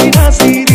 así, así.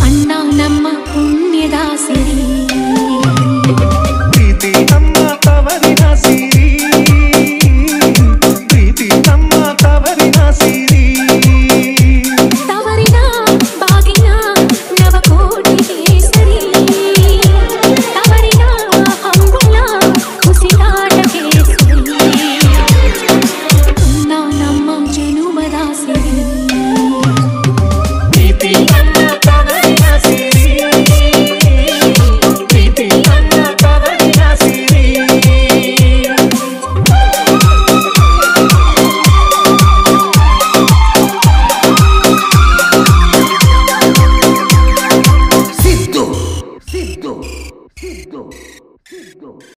அண்ணா நம்ம புண்ணியதாசிரி